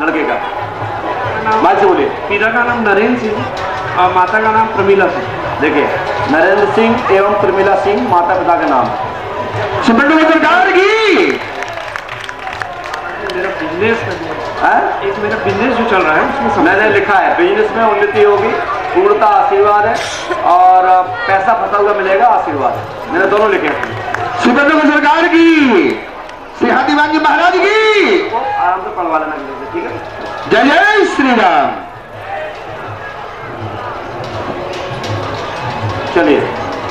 लड़के का। माइक से बोलिए। पिता का नाम नरेंद्र सिंह और माता का नाम प्रमीला सिंह। देखिए नरेंद्र सिंह एवं प्रमिला सिंह माता पिता का नाम। सुपंडू सरकार की। मेरा बिज़नेस है। एक मेरा बिज़नेस जो चल रहा है उसमें मैंने लिखा है बिज़नेस में उन्नति होगी पूर्णता आशीर्वाद है और पैसा फंसा हुआ मिलेगा आशीर्वाद मैंने दोनों लिखे हैं। सुपंडू सरकार की। हाथीवान जी महाराज की आराम से पढ़वा लेना ठीक है जय जय श्री राम चलिए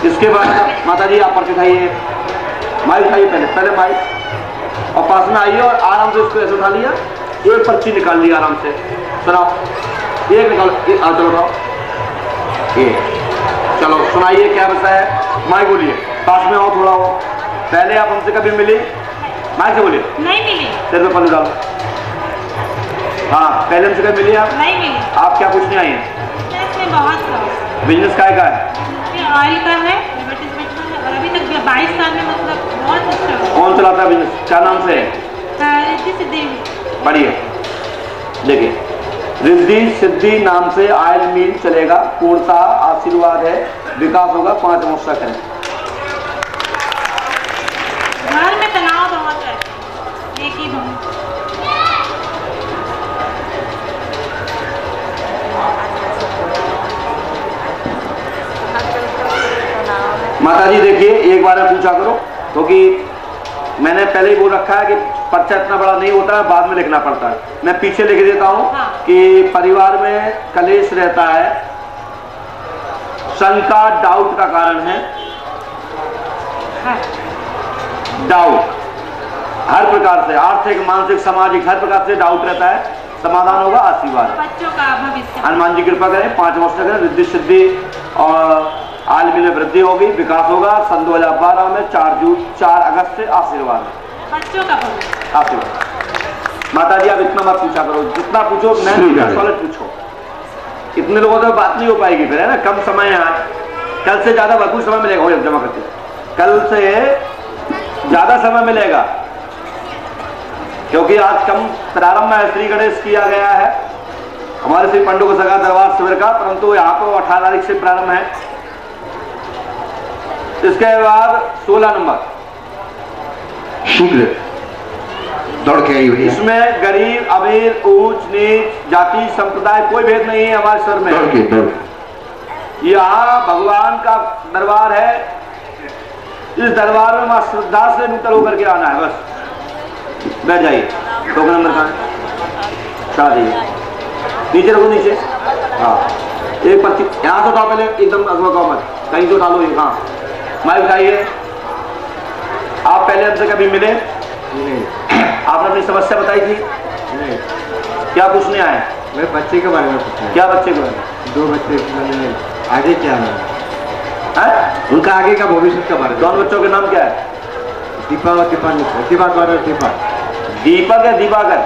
इसके बाद माता जी आप पर्ची खाइए माइक खाइए पहले पहले माइक और पास में आइए और आराम से इसको ऐसे उठा लिया एक पर्ची निकाल लिया आराम से सुनाओ एक निकाल एक चलो उठाओ एक चलो सुनाइए क्या बचा है माइक बोलिए पास में आओ थोड़ा हो पहले आप हमसे कभी मिली माइक से बोलिए। नहीं मिली। सिर पे पल्लू डालो। हाँ पहले हमसे कभी मिली आप? नहीं मिली। आप क्या पूछने आई हैं? बहुत बिज़नेस काय का है ऑयल का है एडवर्टीजमेंट का है और अभी तक बाईस साल में मतलब बहुत अच्छा कौन चलाता है बिज़नेस क्या नाम से? है हाँ, बढ़िए देखिए रिद्धि सिद्धि नाम से आयल मिल चलेगा पूर्णता आशीर्वाद है विकास होगा पाँच मुस्सा करें घर में तनाव बहुत है। माता जी देखिए एक बार में पूछा करो क्योंकि तो मैंने पहले ही बोल रखा है कि पर्चा इतना बड़ा नहीं होता है बाद में लिखना पड़ता है। मैं पीछे लिख देता हूँ हाँ। कि परिवार में कलेश रहता है शंका डाउट का कारण है। हाँ, डाउट हर प्रकार से आर्थिक मानसिक सामाजिक हर प्रकार से डाउट रहता है समाधान होगा आशीर्वाद। बच्चों का भविष्य। हनुमान जी कृपा करें पाँच वर्ष तक रिद्धि सिद्धि और आलमी में वृद्धि होगी विकास होगा सन 2012 में चार जून चार अगस्त से आशीर्वाद। बच्चों का भविष्य। आशीर्वाद। माता जी आप इतना मत पूछा करो जितना पूछो मैं पूछो इतने लोगों से बात नहीं हो पाएगी फिर है ना? कम समय है। आज कल से ज़्यादा भरपूर समय मिलेगा हो जमा करके कल से ज़्यादा समय मिलेगा। क्योंकि आज कम प्रारंभ में श्री गणेश किया गया है। हमारे श्री पंडो को सगा दरबार शिविर का परंतु यहाँ पर अठारह तारीख से प्रारंभ है। इसके बाद 16 नंबर। शीघ्र दौड़ के आई हुई इसमें गरीब अमीर ऊंच नीच जाति संप्रदाय कोई भेद नहीं है हमारे सर दौड़ में के दौड़। के। यहाँ भगवान का दरबार है। इस दरबार में माँ श्रद्धा से नूतन होकर के आना है बस। बैठ जाइए। टोकन नंबर कहाँ है? शादी नीचे रखो नीचे। हाँ। एक पर्ची यहाँ से उठाओ पहले एकदम अगवा मत। कहीं से उठा लो ये कहाँ माइक उठाइए। आप पहले हमसे कभी मिले? नहीं। आपने अपनी समस्या बताई थी? नहीं। क्या पूछने आए? मैं बच्चे के बारे में पूछना क्या बच्चे को है है दो बच्चे आगे क्या है? हैं? उनका आगे का भविष्य का बारे में। दोनों बच्चों के नाम क्या है? दीपा और दीपा दीपा दीपा दीपक है दीपाकर।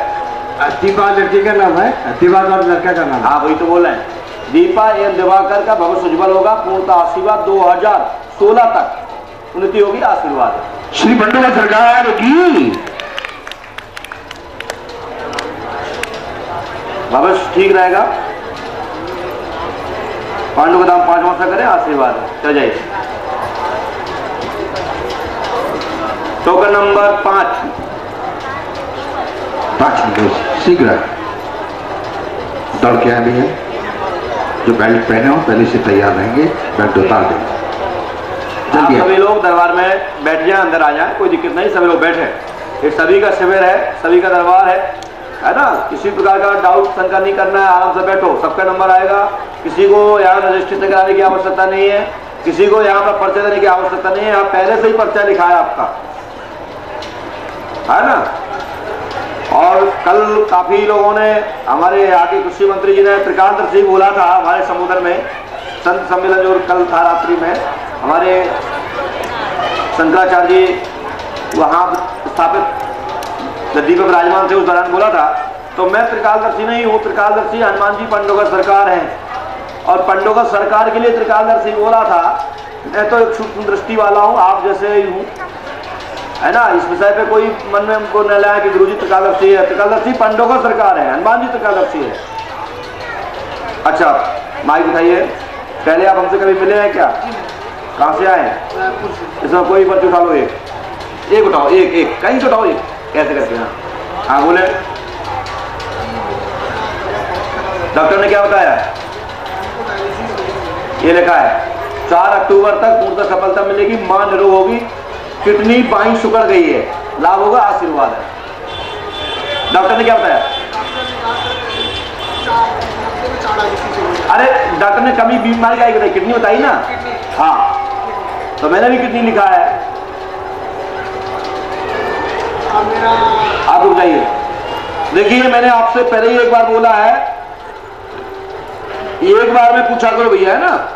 दीपा लड़की का नाम है? दीपा और लड़का का नाम। हाँ वही तो बोल हैं। दीपा एवं दिवाकर का भविष्य उज्जवल होगा। पूर्णता आशीर्वाद 2016 तक। उन्नति होगी आशीर्वाद। है श्री बंडोला सरकार की। भविष्य ठीक रहेगा। पांडु का दाम पाँच वर्ष करें आशीर्वाद। चल जाइए टोकन नंबर पाँच। पाँच मिनट शीघ्र। दौड़ के आ भी है। जो बेल्ट पहने हो पहले से तैयार रहेंगे। बेल्ट उतार देंगे आप सभी लोग दरबार में बैठ जाएँ अंदर आ जाएँ। कोई दिक्कत नहीं सभी लोग बैठे ये सभी का शिविर है सभी का दरबार है। है ना? किसी प्रकार का डाउट शंका नहीं करना है। आराम से बैठो। सबका नंबर आएगा। किसी को यहाँ रजिस्ट्रेशन कराने की आवश्यकता नहीं है। किसी को यहाँ पर पर्चा देने की आवश्यकता नहीं है। यहाँ पहले से ही पर्चा लिखा है आपका। है ना? और कल काफ़ी लोगों ने हमारे के कृषि मंत्री जी ने त्रिकांत सिंह बोला था हमारे समुद्र में, संत सम्मेलन जो कल था रात्रि में, हमारे शंकराचार्य जी वहाँ स्थापित गद्दी पर विराजमान थे उस दौरान बोला था तो मैं त्रिकालदर्शी नहीं हूँ, त्रिकालदर्शी हनुमान जी पंडोगर सरकार है। और पंडोगर सरकार के लिए त्रिकालदर्शी बोला था, मैं तो एक सूक्ष्म दृष्टि वाला हूँ, आप जैसे ही हूँ। है ना? इस विषय पे कोई मन में हमको न लाया कि गुरुजी त्रिकालदर्शी है। त्रिकालदर्शी पंडों का सरकार है, हनुमान जी त्रिकालदर्शी है। अच्छा माइक उठाइए पहले आप हमसे कभी मिले हैं क्या? कहाँ से आए इसमें कोई पर्ची उठा लो एक। एक उठाओ, एक एक। कहीं से उठाओ एक। कैसे करके हाँ हाँ बोले। डॉक्टर ने क्या बताया? ये लिखा है, चार अक्टूबर तक पूर्णतः सफलता मिलेगी, माँ निरोग होगी। किडनी बाई सुकड़ गई है। लाभ होगा, आशीर्वाद है। डॉक्टर ने क्या बताया? अरे, डॉक्टर ने कमी, बीमारी का बताई किडनी बताई ना? हाँ। तो मैंने भी किडनी लिखा है। आप रुक जाइए। देखिए, मैंने आपसे पहले ही एक बार बोला है। एक बार में पूछा करो भैया, है ना?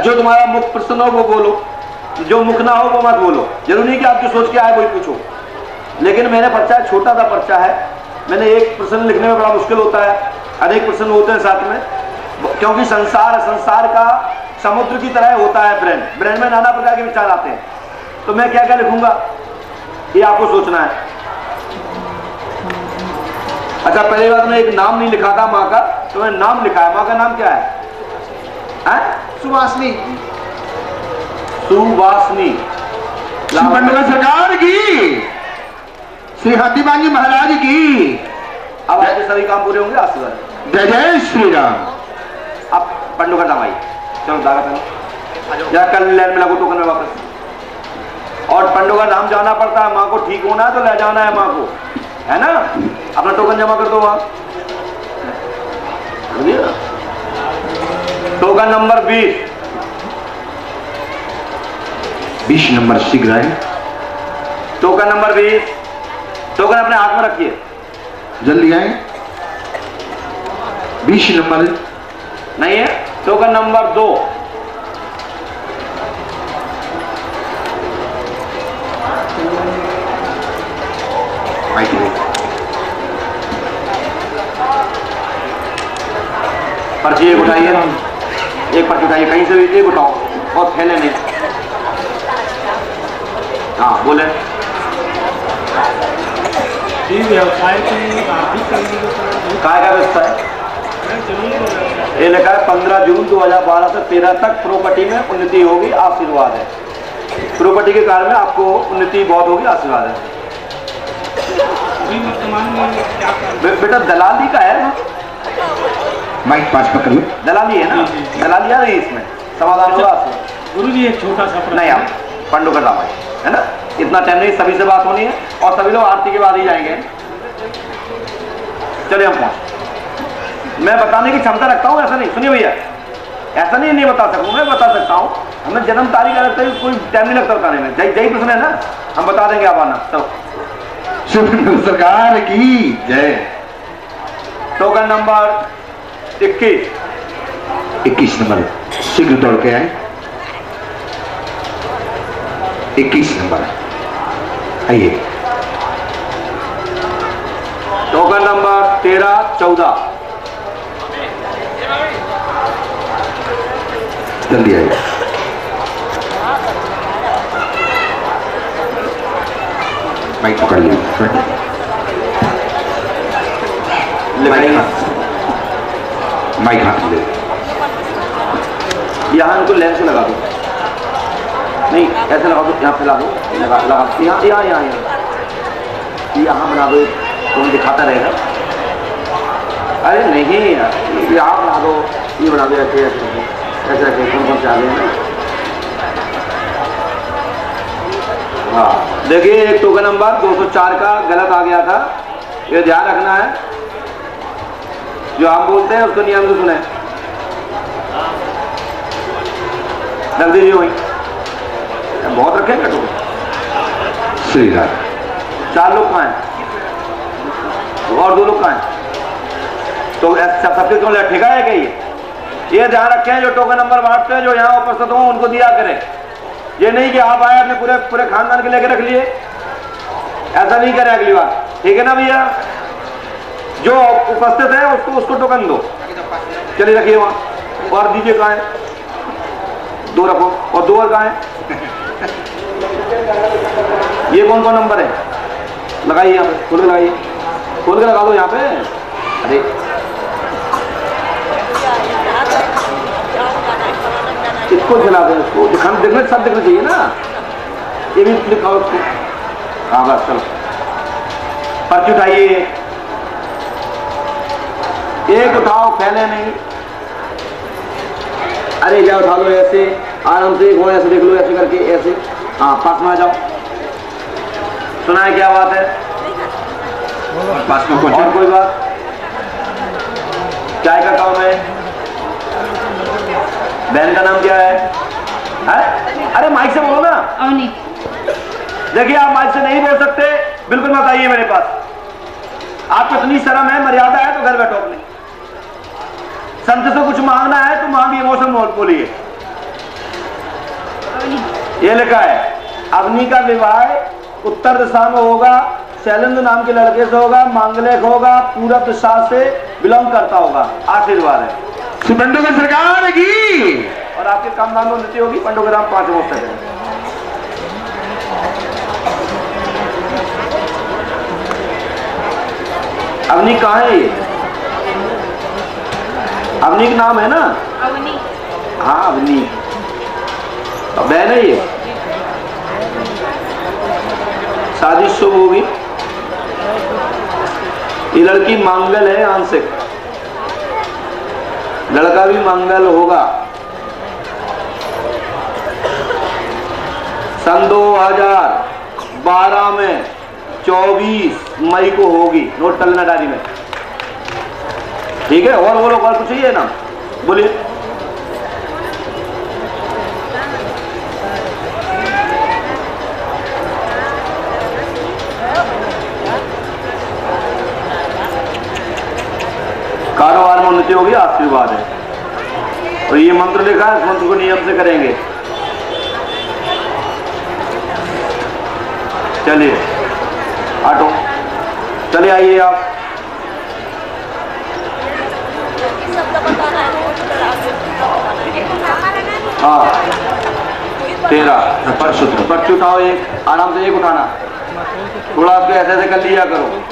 जो तुम्हारा मुख प्रसन्न हो, वो बोलो। जो मुख ना हो वो मत बोलो। ज़रूरी नहीं कि आप जो सोच के आए वही पूछो। लेकिन मैंने पर्चा है, छोटा सा पर्चा है। मैंने एक प्रश्न लिखने में बड़ा मुश्किल होता है। अनेक प्रश्न होते हैं साथ में। क्योंकि संसार संसार का समुद्र की तरह होता है ब्रेन ब्रेन में नाना प्रकार के विचार आते हैं। तो मैं क्या क्या लिखूँगा? ये आपको सोचना है। अच्छा पहली बार मैंने एक नाम नहीं लिखा था माँ का तो मैंने नाम लिखा है। माँ का नाम क्या है? हैं? सुवासनी सुवासनी मंडला सरकार की। श्री हाथीबाजी महाराज की। अब आपके सभी काम पूरे होंगे आशीर्वाद जय जय श्री राम अब पंडू का आई। चलो दागा पहले या कल लैन में लगो टोकन में वापस। और पंडू का नाम जाना पड़ता है माँ को ठीक होना है तो ले जाना है माँ को। है ना? अपना टोकन जमा कर दो वहाँ। टोकन नंबर बीस। बीस नंबर शीघ्र है टोकन नंबर बीस टोकन अपने हाथ में रखिए। जल्दी आए। बीस नंबर नहीं है? टोकन नंबर दो। पर्ची एक उठाइए। एक पर्ची उठाइए। कहीं से भी एक उठाओ। और फैले नहीं। हाँ बोले। व्यवसाय थोड़ा काय का जाता है ये लिखा है पंद्रह जून 2012 से 13 तक प्रॉपर्टी में उन्नति होगी आशीर्वाद है। प्रॉपर्टी के कारण में आपको उन्नति बहुत होगी आशीर्वाद है। कर बेटा दलाली का है ना? माइक पास पकड़ लो दलाली है ना। दलाली आ रही है इसमें। समाधान आपसे गुरु जी एक छोटा सा नहीं आप पंडू का नाम है है ना? इतना टाइम नहीं सभी से बात होनी है और सभी लोग आरती के बाद ही जाएँगे। चलिए हम पहुँच। मैं बताने की क्षमता रखता हूँ ऐसा नहीं। सुनिए भैया ऐसा नहीं नहीं बता सकूँ मैं बता सकता हूँ। हमें जन्म तारीख लगता है कोई टाइम नहीं लगता बताने में। जय जय प्रश्न है ना? हम बता देंगे आप आना। मंडला सरकार की जय। टोकन नंबर इक्कीस। इक्कीस नंबर। शीघ्र दौड़ के आए। इक्कीस नंबर। आइए। टोकन नंबर तेरह, चौदह। जल्दी आइए। माइक पकड़ लीजिए। माइक हाथ ले यहाँ इनको लेंस लगा दो। नहीं, ऐसे लगा दो यहाँ लगा दो। लगा लगा, यहाँ यहाँ यहाँ यहाँ। यहाँ बना दो तुम्हें दिखाता रहेगा। अरे नहीं यार, ये आप बना दो, ये बना दो, ऐसे ऐसे ऐसे ऐसे कौन कौन से आ गए हैं। देखिए, एक टोकन नंबर 204 का गलत आ गया था। ये ध्यान रखना है। जो हम बोलते हैं, उसको नियम से सुने। रख दीजिए वहीं बहुत रखे हैं टोकन श्री राम चार लोग कहाँ हैं और दो लोग कहाँ हैं तो सबके क्यों ले- ठेका है क्या ये ये ध्यान रखें जो टोकन नंबर बांटते हैं जो यहाँ उपस्थित हो उनको दिया करें। ये नहीं कि आप आए अपने पूरे पूरे खानदान के लेके रख लिए। ऐसा नहीं करें अगली बार। ठीक है ना भैया? जो उपस्थित है उसको उसको टोकन दो। चलिए रखिए वहाँ। और दीजिए कहाँ है दो रखो। और दो और कहाँ है ये कौन कौन नंबर है? लगाइए यहाँ पे, खोल के लगाइए। खोल के लगा दो यहाँ पे। अरे। इसको खिला दें इसको दिखाने देखने, सब देखना चाहिए ना। ये भी दिखाओ उसको। हाँ बस, चलो। पर्ची उठाइए। एक उठाओ, फैले नहीं। अरे क्या उठा लो ऐसे। आराम से ऐसे देख लो, ऐसे करके, ऐसे। हाँ पास में आ जाओ। सुना है क्या बात है? पास में कुछ और कोई बात? चाय का काम है बहन का नाम क्या है, है? अरे माइक से बोलो ना। अवनी। देखिए आप माइक से नहीं बोल सकते। बिल्कुल मत आइए मेरे पास। आपको इतनी शर्म है मर्यादा है तो घर बैठो अपने। संत से कुछ मांगना है तो मांगिए मौसम मोल बोलिए। ये लिखा है अग्नि का विवाह उत्तर दिशा में होगा शैलेंद्र नाम के लड़के से होगा मांगलिक होगा पूरब दिशा से बिलोंग करता होगा। आशीर्वाद है। पंडोकर सरकार की। और आपके काम नाम में उन्नति होगी पंडोग्राम पाँच वर्ष तक है अवनी कहाँ है ये? अवनी का नाम है ना? अवनी हाँ अवनी अब बहन है ये? शादी शुभ होगी। ये लड़की मंगल है आंशिक लड़का भी मंगल होगा। सन 2012 में 24 मई को होगी, नोट कर लेना डायरी में। ठीक है? और बोलो और कुछ चाहिए ना? बोलिए। कारोबार में उन्नति होगी, आशीर्वाद है। और ये मंत्र लिखा है मंत्र को नियम से करेंगे। चलिए ऑटो चले आइए आप। हाँ। तेरह परसों पर्ची उठाओ एक, आराम से एक उठाना। थोड़ा आपके ऐसे ऐसे कर लिया करो।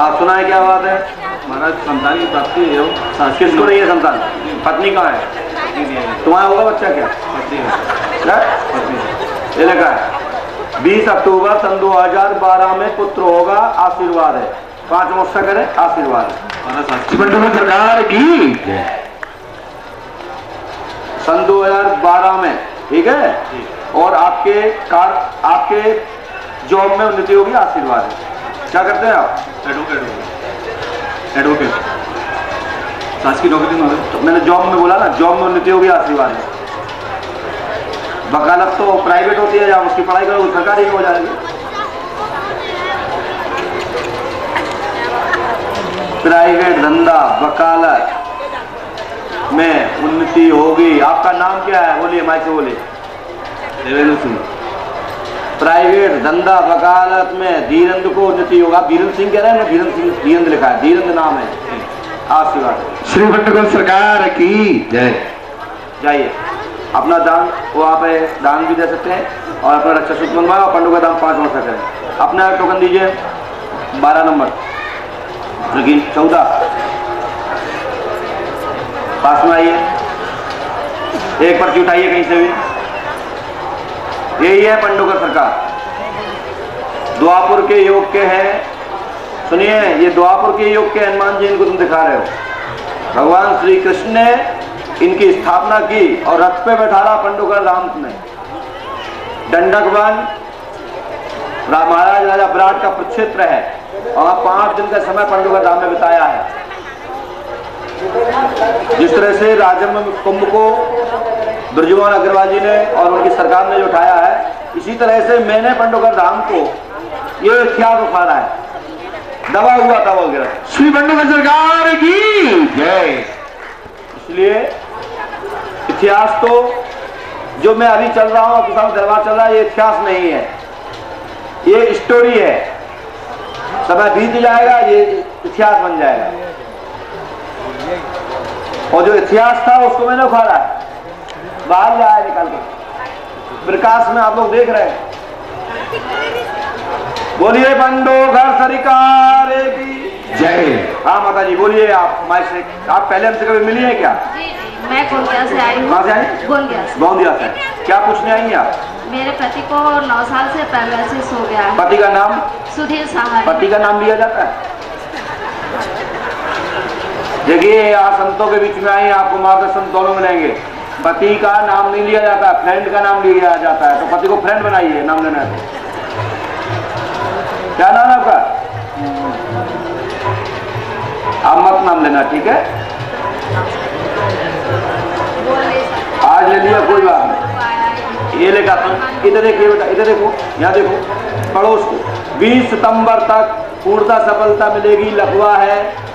आप सुना है क्या बात है? महाराज संतान की प्राप्ति किसको नहीं है संतान? पत्नी कहाँ है। तुम्हारा होगा बच्चा क्या? पत्नी है। है? पत्नी है। ये लिखा है। बीस अक्टूबर सन 2012 में पुत्र होगा आशीर्वाद है। पाँच वर्ष करें आशीर्वाद सरकार की। जय। सन 2012 में ठीक है? और आपके कार आपके जॉब में उन्नति होगी आशीर्वाद है। क्या करते हैं आप? एडवोकेट हो एडवोकेट शासकीय नौकरी महाराज तो मैंने जॉब में बोला ना जॉब में उन्नति होगी आशीर्वाद है वकालत तो प्राइवेट होती है, या उसकी पढ़ाई करो सरकारी में हो जाएगी। प्राइवेट धंधा, वकालत में उन्नति होगी। आपका नाम क्या है? बोलिए, माइक से बोलिए। देवेंद्र सिंह। प्राइवेट धंधा वकालत में धीरेन्द्र को उन्नति होगा। धीरेन्द्र सिंह कह रहे हैं ना धीरेन्द्र सिंह धीरेन्द्र लिखा है। धीरेन्द्र नाम है। आशीर्वाद श्री पंडोकर सरकार की जय। जाइए। अपना दान वो आप दान भी दे सकते हैं और अपना रक्षा सूत्र मंगवाए और पंडों का दान पाँच वर्ष करें अपना टोकन दीजिए। बारह नंबर। लेकिन चौदह। पास में आइए। एक पर्ची उठाइए कहीं से भी। यही है पंडोकर सरकार। द्वापुर के योग के हैं। सुनिए, ये द्वापुर के योग के हनुमान जी इनको तुम दिखा रहे हो। भगवान श्री कृष्ण ने इनकी स्थापना की और रथ पे बैठा रहा पंडुकर राम ने। दंडक वन महाराज राजा विराट का प्रक्षेत्र है और पाँच दिन का समय पंडुकर धाम में बिताया है। जिस तरह से राजम कुंभ को ब्रजमोहन अग्रवाल जी ने और उनकी सरकार ने जो उठाया है इसी तरह से मैंने पंडोकर धाम को ये इतिहास उखाड़ा है। दबा हुआ था वो गिरा श्री पंडोकर सरकार की जय। इसलिए इतिहास तो जो मैं अभी चल रहा हूँ आपके सामने दरबार चल रहा है ये इतिहास नहीं है। ये स्टोरी है। समय बीत जाएगा ये इतिहास बन जाएगा। और जो इतिहास था उसको मैंने उखाड़ा है। बाहर लाया निकाल के। प्रकाश में आप लोग देख रहे हैं। बोलिए बंडो घर सरकार की जय। हाँ माता जी बोलिए आप माइक से आप पहले हमसे कभी मिली है क्या? जी जी मैं गोंदिया से आई हूँ। कहाँ से आई? गोंदिया से। गोंदिया से। क्या पूछने आई हैं आप? मेरे पति को नौ साल से पैरालिसिस हो गया है। पति का नाम? सुधीर सहाय पति का नाम लिया जाता है? देखिए आप संतों के बीच में आई आपको मार्गदर्शन दोनों मिलेंगे। पति का नाम नहीं लिया जाता फ्रेंड का नाम लिया जाता है तो पति को फ्रेंड बनाइए, नाम लेना है तो। क्या नाम है आपका? आप मत नाम लेना, ठीक है? आज ले लिया, कोई बात नहीं। ये लेकर। इधर देखिए बेटा, इधर देखो, यहाँ देखो, पड़ोस को। 20 सितंबर तक पूर्णता सफलता मिलेगी, लखवा है।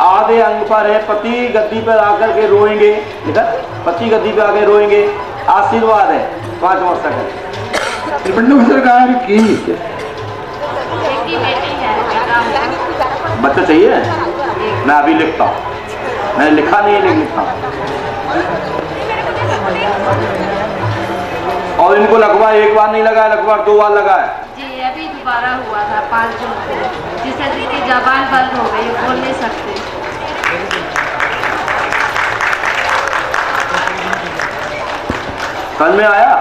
आधे अंग पर है पति गद्दी पर आकर के रोएँगे। लिखा पति गद्दी पर आकर रोएँगे। आशीर्वाद है। पाँच वर्ष तक है सरकार की ही है बच्चा चाहिए? मैं अभी लिखता हूँ। मैंने लिखा नहीं है लेकिन लिखता हूँ। और इनको लखवा एक बार नहीं लगा है लखवा दो बार लगा दोबारा हुआ था पाँच जून को जिससे दीदी जबान बंद हो गई, बोल नहीं सकते। समझ में आया?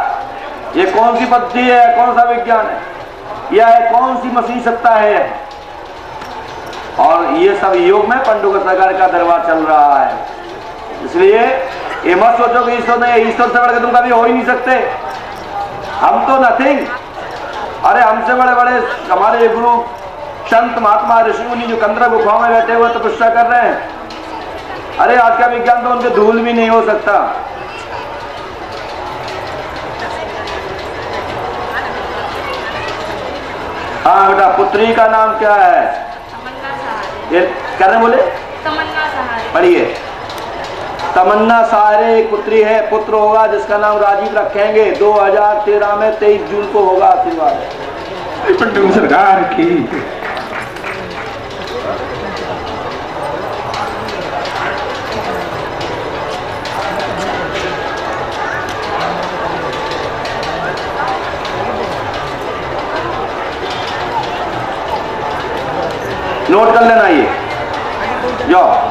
ये कौन सी पद्धति है? कौन सा विज्ञान है? यह है, कौन सी मसीह सत्ता है और ये सब योग में पंडुका सरकार का दरबार चल रहा है। इसलिए ये मत सोचो कि ईश्वर ने ईश्वर से बढ़कर तुम कभी हो ही नहीं सकते। हम तो नथिंग अरे हमसे बड़े बड़े हमारे गुरु संत महात्मा ऋषि मुनि जो कंदरा गुफाओं में बैठे हुए तपस्या कर रहे हैं। अरे आज का विज्ञान तो उनके धूल भी नहीं हो सकता। हाँ बेटा पुत्री का नाम क्या है? ये क्या नाम बोले? पढ़िए। तमन्ना सारे एक पुत्री है पुत्र होगा जिसका नाम राजीव रखेंगे। 2013 में 23 जून को होगा आशीर्वाद। श्री सरकार की। नोट कर लेना ये। जाओ।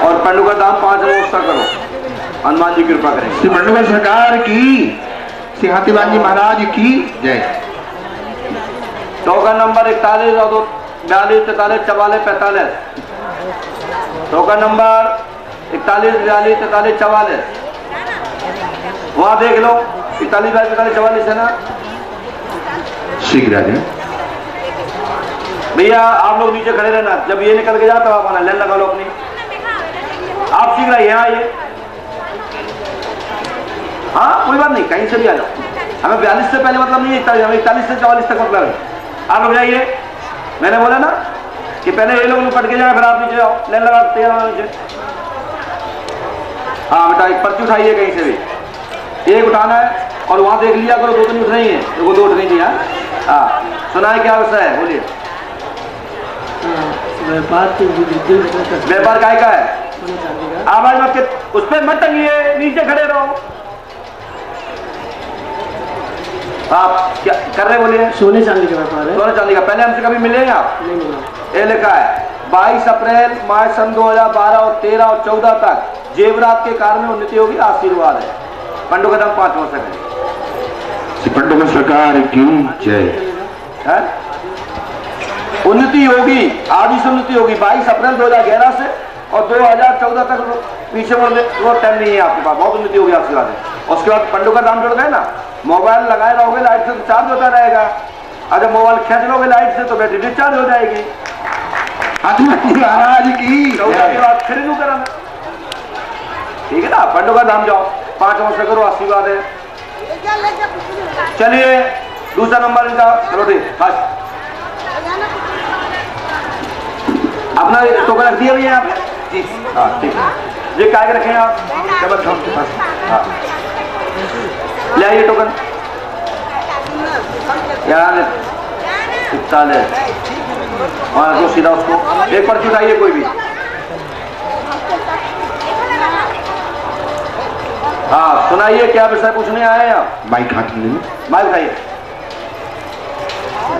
और पंडु का दाम पाँच व्यवस्था करो। हनुमान जी कृपा करें। श्री पंडो सरकार की श्री हाथीवान जी महाराज की जय। टोकन नंबर इकतालीस और दो बयालीस तैतालीस चवालीस पैंतालीस। टोकन नंबर इकतालीस बयालीस तैतालीस चवालीस। वहाँ देख लो इकतालीस बयालीस तैतालीस चवालीस है ना? शीघ्र भैया आप लोग नीचे खड़े रहना। जब ये निकल के जाए तब आप आना लाइन लगा लो अपनी। आप आइए यहाँ आइए। हाँ कोई बात नहीं कहीं से भी आ जाओ। हमें बयालीस से पहले मतलब नहीं है हमें इकतालीस से चवालीस तक मतलब है। आप लोग जाइए। मैंने बोला ना कि पहले ये लोग कट के जाए फिर आप नीचे जाओ। लाइन लगा तैयार हो नीचे। हाँ बेटा एक पर्ची उठाइए कहीं से भी। एक उठाना है और वहाँ देख लिया करो दो तो नहीं उठ रही है। देखो दो उठ रही थी हाँ। हाँ सुना है क्या विषय है? बोलिए। व्यापार की वृद्धि होकर व्यापार काय का है? आवाज़ मत के- उस पर मत टंगिए नीचे खड़े रहो। आप क्या कर रहे बोलिए सोने चांदी का व्यापार है। सोने चांदी का पहले हमसे कभी मिले हैं आप? नहीं मिला। ये लिखा है 22 अप्रैल मार्च सन 2012 और 13 और 14 तक जेवरात के कारण उन्नति होगी आशीर्वाद है। पंडु कदम पाँच है श्री पंडो सरकार की जय। उन्नति होगी आदि से उन्नति होगी 22 अप्रैल 2011 से। और 2014 तक पीछे मुड़ वो टाइम नहीं है आपके पास। बहुत उन्नति होगी आशीर्वाद है। और उसके बाद पंडु का दाम जुड़ गए ना? मोबाइल लगाए रहोगे लाइट से तो चार्ज होता रहेगा। अगर मोबाइल खींच लोगे लाइट से तो बैटरी डिस्चार्ज हो जाएगी। महाराज की। बाद फिर रिन्यू कराना ठीक है ना? पंडू का दाम जाओ। पाँच वर्ष करो आशीर्वाद है। चलिए दूसरा नंबर इनका चलो ठीक फ़र्स्ट अपना टोकन रख दिया भैया जी हाँ ठीक है ये काय के रखे आप? डबल थम के पास। हाँ। ले आइए टोकन यहाँ इकतालीस। वहाँ रखो सीधा उसको। एक पर्ची उठाइए कोई भी। हाँ सुनाइए क्या विषय पूछने आए हैं आप? माइक हाथ में। माइक उठाइए।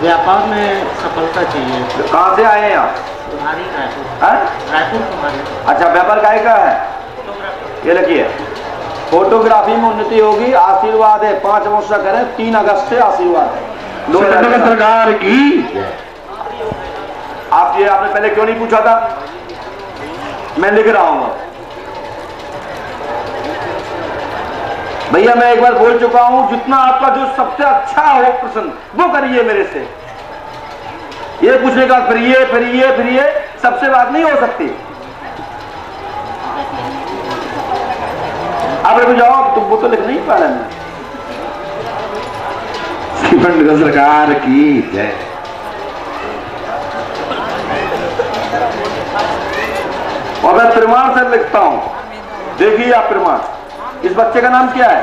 व्यापार में सफलता चाहिए। कहाँ से आए हैं आप? तुम्हारी रायपुर। हैं? रायपुर तुम्हारी अच्छा व्यापार काय का है ये लिखिए। फोटोग्राफी में उन्नति होगी आशीर्वाद है पाँच वर्ष करें तीन अगस्त से आशीर्वाद है। दो सरकार की। आप ये आपने पहले क्यों नहीं पूछा था? मैं लिख रहा हूँ। भैया मैं एक बार बोल चुका हूँ जितना आपका जो सबसे अच्छा हो प्रश्न वो करिए मेरे से। ये पूछने का फिर ये फिर ये फिर ये सबसे बात नहीं हो सकती। आप रुक जाओ तुम वो तो लिख नहीं पा रहे सिकंदर सरकार की जय। और मैं प्रमाण से लिखता हूँ। देखिए आप प्रमाण। इस बच्चे का नाम क्या है?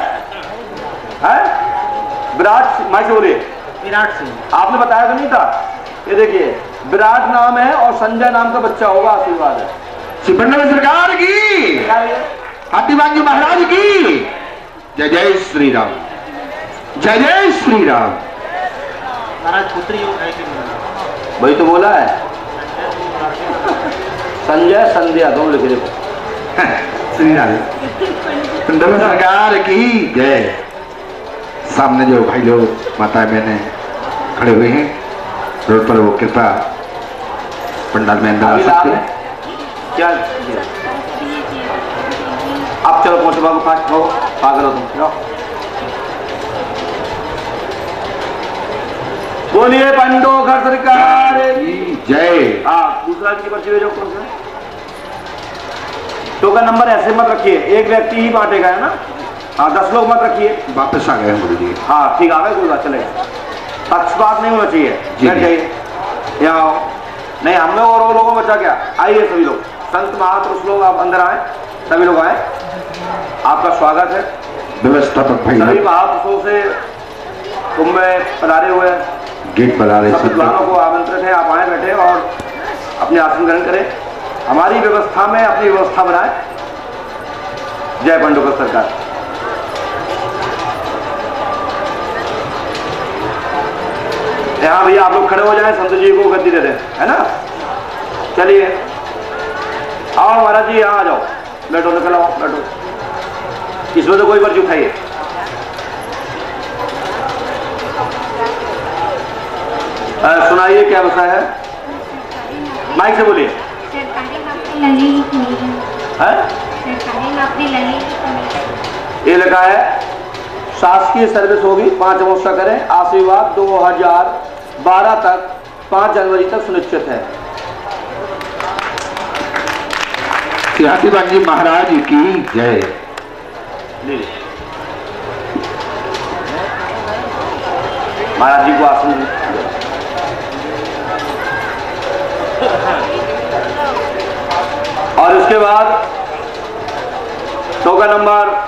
हैं? विराट माइक बोलिए। विराट सिंह। आपने बताया तो नहीं था? ये देखिए विराट नाम है और संजय नाम का बच्चा होगा आशीर्वाद है। सिकंदर सरकार की! हाथीबाजी महाराज की! जय जय श्री राम जय जय श्री राम महाराज पुत्री योग है कि वही तो बोला है। संजय संध्या दोनों लिख देखो श्री राम सरकार की जय। सामने जो भाई लोग माता बहने खड़े हुए हैं। रोड पर वो कृपा पंडाल में अंदर आ सकते हैं? क्या? आप चलो पहुंचो बाबू पाँच हो? पागल हो तुम बोलिए पंडो घर सरकार। जय। हाँ दूसरा की पर्ची भेजो कौन सा? टोकन नंबर ऐसे मत रखिए एक व्यक्ति ही बांटेगा है ना? हाँ दस लोग मत रखिए। वापस आ गए हाँ ठीक आ गए कोई बात चलेगा पक्षपात नहीं होना चाहिए। बैठ जाइए। यहाँ आओ। नहीं हम और वो लोगों को बचा क्या? आइए सभी लोग। संत महापुरुष लोग आप अंदर आए। सभी लोग आए। आपका स्वागत है। व्यवस्थापक भाई सभी महापुरुषों से कुंभ में पधारे हुए गेट सब विद्वानों को आमंत्रित है। आप आए बैठे और अपने आसन ग्रहण करें। हमारी व्यवस्था में अपनी व्यवस्था बनाए। जय पंडोकर सरकार। यहाँ भैया आप लोग खड़े हो जाए संत जी को गद्दी दे दें है ना? चलिए। आओ महाराज जी यहाँ आ जाओ। बैठो निकल आओ बैठो। इसमें तो कोई पर्ची उठाइए सुनाइए क्या विषय है? माइक से बोलिए। सरकारी नौकरी लगी ही शासकीय सर्विस होगी पाँच वर्ष करें। आशीर्वाद 2012 तक पाँच जनवरी तक सुनिश्चित है। जी महाराज की जय। महाराज जी को आसन और उसके बाद टोकन नंबर